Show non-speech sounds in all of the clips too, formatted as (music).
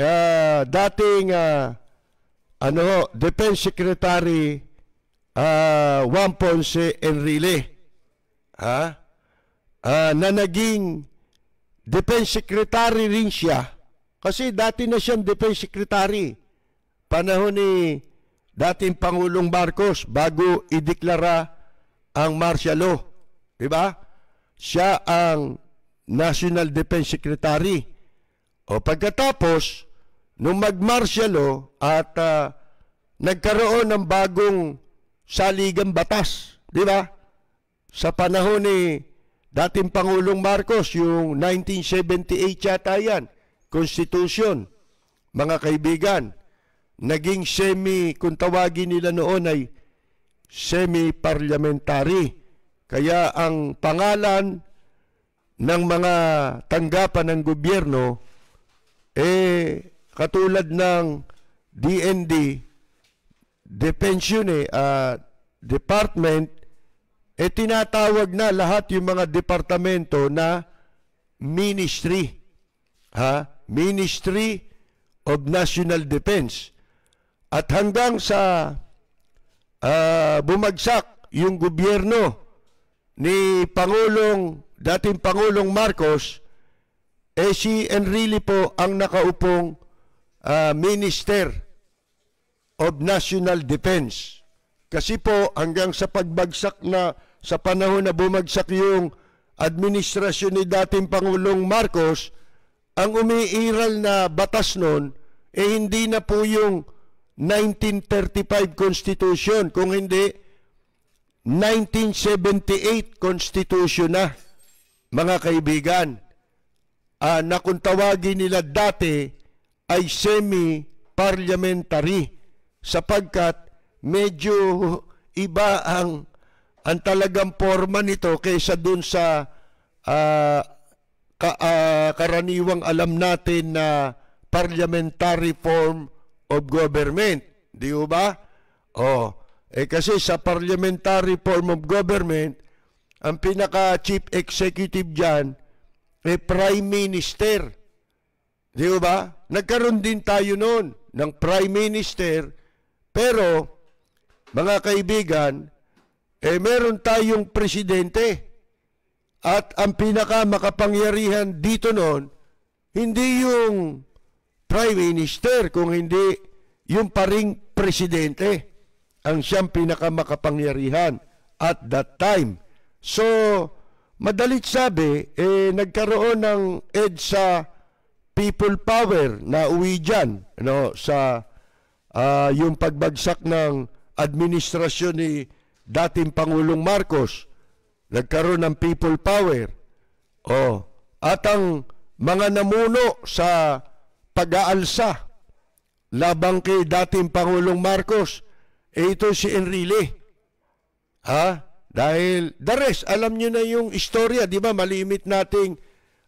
uh, dating uh, ano, Defense Secretary uh, Juan Ponce Enrile ha? Uh, na naging Defense Secretary rin siya kasi dati na siyang Defense Secretary panahon ni dating Pangulong Marcos bago ideklara ang martial law. Di ba? Siya ang National Defense Secretary. O pagkatapos, nung mag-martial at uh, nagkaroon ng bagong saligang batas, di ba? Sa panahon ni dating Pangulong Marcos, yung 1978 yata yan, Constitution, mga kaibigan, naging semi, kung tawagin nila noon ay semi-parliamentary. Kaya ang pangalan ng mga tanggapan ng gobyerno eh katulad ng DND Defense Unit uh, Department eh tinatawag na lahat yung mga departamento na ministry ha? Ministry of National Defense. At hanggang sa uh, bumagsak yung gobyerno ni Pangulong dating Pangulong Marcos eh si Enrile po ang nakaupong uh, Minister of National Defense. Kasi po hanggang sa pagbagsak na sa panahon na bumagsak yung administrasyon ni dating Pangulong Marcos, ang umiiral na batas noon eh hindi na po yung 1935 Constitution, kung hindi 1978 Constitution na, mga kaibigan, uh, na kung tawagin nila dati ay semi-parliamentary sapagkat medyo iba ang ang talagang forma nito kaysa dun sa uh, ka, uh, karaniwang alam natin na parliamentary form of government. Di ba? Oh, eh kasi sa parliamentary form of government, ang pinaka-chief executive dyan, eh prime minister. Di ba? Nagkaroon din tayo noon ng prime minister, pero, mga kaibigan, eh meron tayong presidente. At ang pinaka makapangyarihan dito noon, hindi yung prime minister, kung hindi yung paring presidente ang siyang pinakamakapangyarihan at that time. So, madalit sabi, eh, nagkaroon ng EDSA people power na uwi dyan no, sa uh, yung pagbagsak ng administrasyon ni dating Pangulong Marcos. Nagkaroon ng people power. Oh, at ang mga namuno sa pag-aalsa labang kay dating Pangulong Marcos, eh ito si Enrile. Ha? Dahil, the alam nyo na yung istorya, di ba? Malimit nating,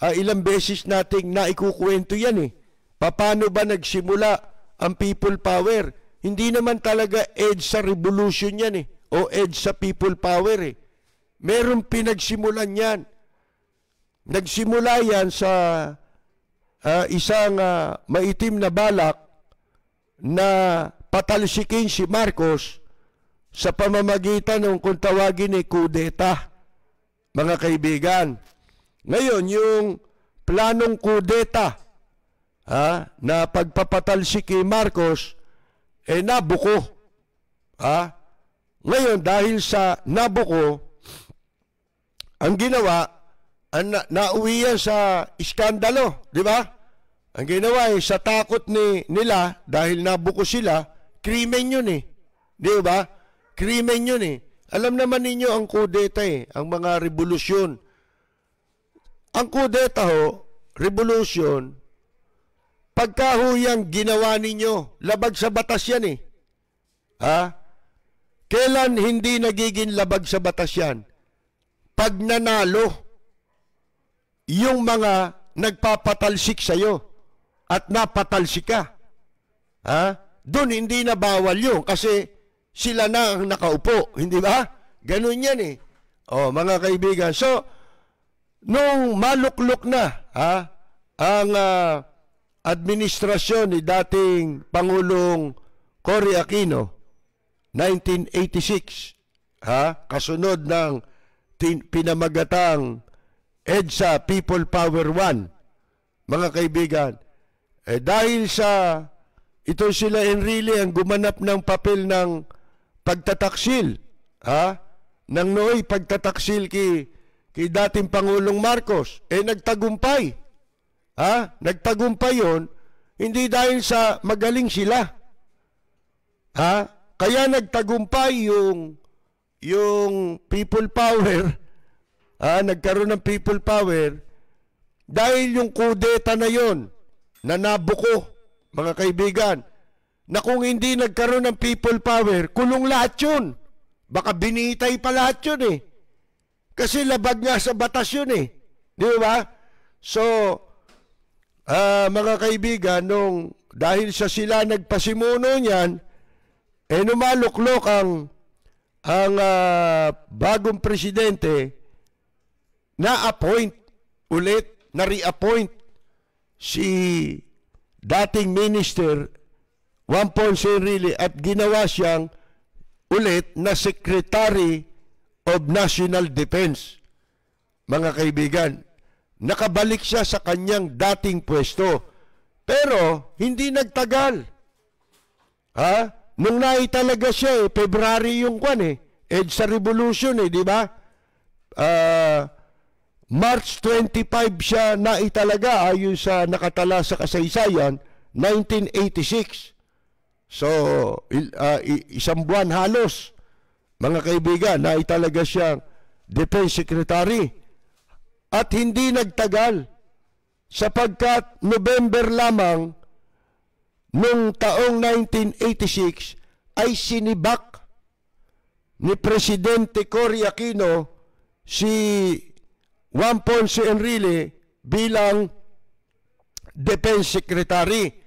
uh, ilang beses nating naikukwento yan eh. Paano ba nagsimula ang people power? Hindi naman talaga edge sa revolution yan eh. O edge sa people power eh. Meron pinagsimulan yan. Nagsimula yan sa uh, isang uh, maitim na balak na patalsikin si Marcos sa pamamagitan ng kung tawagin ni kudeta, mga kaibigan. Ngayon, yung planong kudeta ha, na pagpapatalsik kay Marcos, eh nabuko. Ha? Ngayon, dahil sa nabuko, ang ginawa, ang na, nauwi yan sa iskandalo, di ba? Ang ginawa ay sa takot ni nila dahil nabuko sila, krimen yun eh. Di ba? Krimen yun eh. Alam naman ninyo ang kudeta eh, ang mga revolusyon. Ang kudeta ho, revolusyon, pagka ho yung ginawa ninyo, labag sa batas yan eh. Ha? Kailan hindi nagiging labag sa batas yan? Pag nanalo, yung mga nagpapatalsik sa'yo at napatalsik ka. Ha? Doon hindi na bawal yun kasi sila na ang nakaupo. Hindi ba? Ganun yan eh. O, mga kaibigan. So, nung maluklok na ha, ang uh, administrasyon ni dating Pangulong Cory Aquino 1986 ha kasunod ng pinamagatang EDSA People Power 1 mga kaibigan eh dahil sa ito sila Enrile ang gumanap ng papel ng pagtataksil ha? Ng nooy pagtataksil kay kay dating Pangulong Marcos eh nagtagumpay. Ha? Nagtagumpay yon hindi dahil sa magaling sila. Ha? Kaya nagtagumpay yung yung people power. (laughs) Ha? Nagkaroon ng people power dahil yung kudeta na yon na nabuko mga kaibigan na kung hindi nagkaroon ng people power kulong lahat yun Baka binitay pa lahat yun eh. Kasi labag nga sa batas yun eh. Di ba? So, uh, mga kaibigan, nung dahil sa sila nagpasimuno niyan, eh numaluklok ang ang uh, bagong presidente na-appoint ulit, na-reappoint si dating minister Juan Ponce Enrile at ginawa siyang ulit na Secretary of National Defense. Mga kaibigan, nakabalik siya sa kanyang dating pwesto. Pero hindi nagtagal. Ha? Nung nai talaga siya eh, February yung kwan eh. EDSA Revolution eh, di ba? Uh, March 25 siya naitalaga ayon sa nakatala sa kasaysayan, 1986. So, uh, isang buwan halos, mga kaibigan, na italaga siyang Defense Secretary. At hindi nagtagal sapagkat November lamang noong taong 1986 ay sinibak ni Presidente Cory Aquino si Juan Ponce Enrile bilang Defense Secretary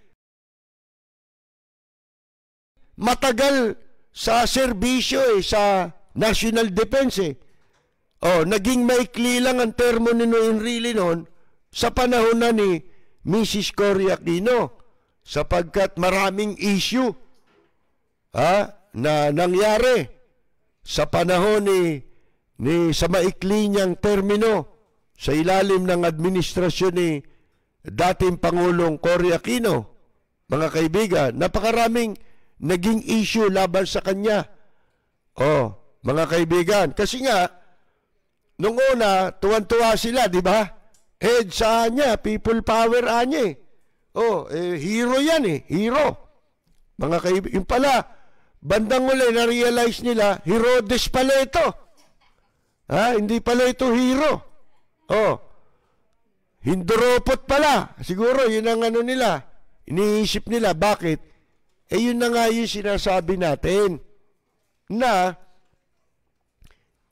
matagal sa serbisyo eh, sa National Defense eh. Oh, naging maikli lang ang termo ni Enrile noon sa panahon na ni Mrs. Cory Aquino sapagkat maraming issue ha, na nangyari sa panahon ni, ni sa maikli niyang termino sa ilalim ng administrasyon ni dating Pangulong Cory Aquino. Mga kaibigan, napakaraming naging issue laban sa kanya. Oh, mga kaibigan, kasi nga, nung una, tuwan-tuwa sila, di ba? Head sa niya, people power anya eh. Oh, eh, hero yan eh, hero. Mga kaibigan, yung pala, bandang uli, na-realize nila, Herodes pala ito. Ha? Hindi pala ito hero. Oh, Hindoropot pala. Siguro, yun ang ano nila. Iniisip nila, bakit? Eh yun na nga yung sinasabi natin na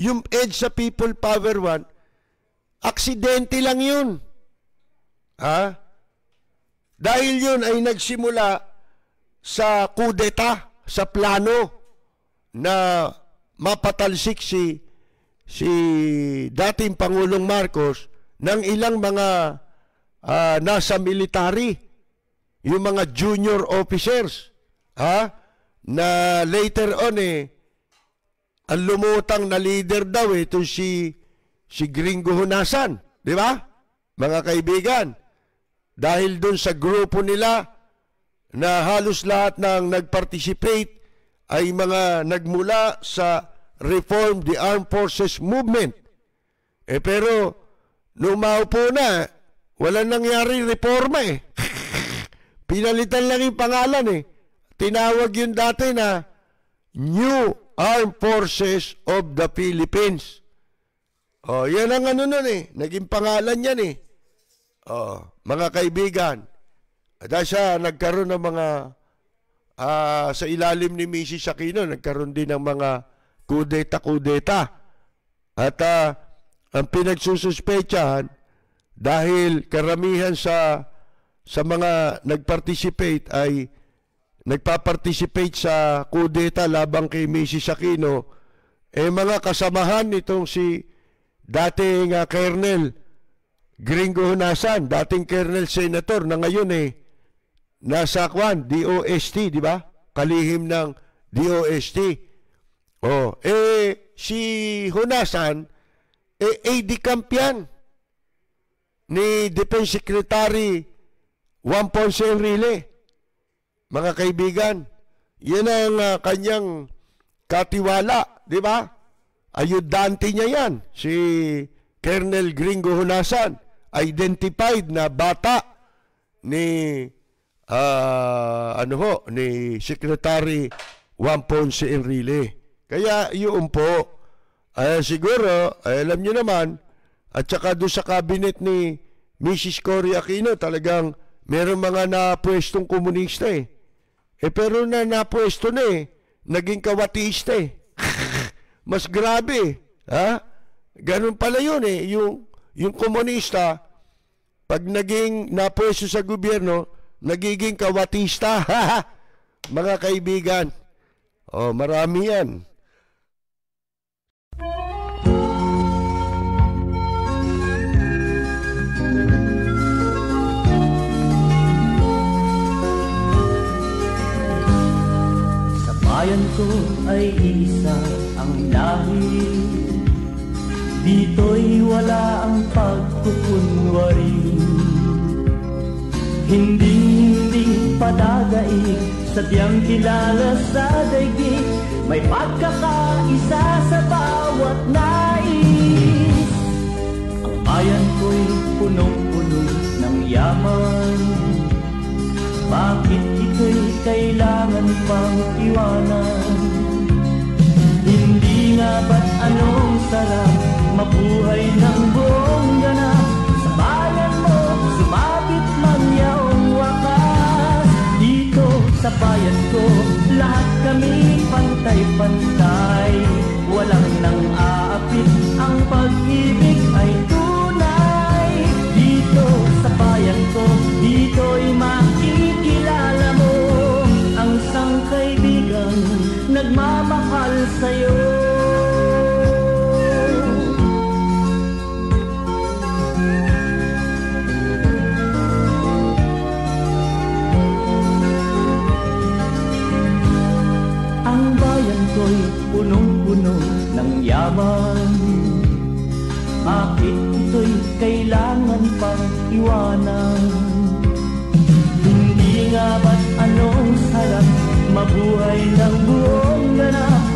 yung edge sa People Power 1, aksidente lang yun. Ha? Dahil yun ay nagsimula sa kudeta, sa plano na mapatalsik si si dating Pangulong Marcos ng ilang mga uh, nasa military, yung mga junior officers ha? Na later on eh, ang lumutang na leader daw eh, ito si, si Gringo Hunasan. Di ba? Mga kaibigan. Dahil dun sa grupo nila na halos lahat ng nag-participate ay mga nagmula sa Reform the Armed Forces Movement. Eh pero, nung maupo na, wala nangyari reforma eh. (laughs) Pinalitan lang yung pangalan eh. Tinawag yun dati na New Armed Forces of the Philippines. Oh, yan ang ano nun eh. Naging pangalan yan eh. Oh, mga kaibigan. Dahil siya nagkaroon ng mga uh, sa ilalim ni Mrs. Aquino, nagkaroon din ng mga kudeta-kudeta. At uh, ang pinagsususpechahan dahil karamihan sa sa mga nagparticipate ay nagpa-participate sa kudeta labang kay Mrs. Aquino, eh mga kasamahan nitong si dating uh, Colonel Gringo Hunasan, dating Colonel Senator na ngayon eh nasa kwan, DOST, di ba? Kalihim ng DOST. Oh, eh, si Hunasan, eh, AD camp yan ni Defense Secretary Juan Ponce Enrile. Mga kaibigan, yan ang uh, kanyang katiwala, di ba? Ayudante niya yan, si Colonel Gringo Hunasan, identified na bata ni uh, ano ho, ni Secretary Juan Ponce Enrile. Kaya yun po, uh, siguro, uh, alam niyo naman, at saka doon sa cabinet ni Mrs. Cory Aquino, talagang meron mga napwestong komunista eh. Eh pero na napwesto na eh, naging kawatista eh. (laughs) Mas grabe, ha? Ganun pala yun eh, yung, yung komunista, pag naging napwesto sa gobyerno, nagiging kawatista. (laughs) Mga kaibigan, oh, marami yan. Bayan ko ay isa ang lahi. Dito'y wala ang pagkukunwari. Hindi hindi padagaig Sadyang kilala sa daigdig. May pagkakaisa sa bawat nais. Ang bayan ko'y punong-puno ng yaman. Bakit ito'y kailangan pang iwanan? Hindi nga ba't anong sarap? Mabuhay ng buong ganap Sa bayan mo, sumabit man yaong wakas. Dito sa bayan ko, lahat kami pantay-pantay ng yaman Bakit ito'y kailangan pang iwanan? Hindi nga ba't anong sarap Mabuhay ng buong ganap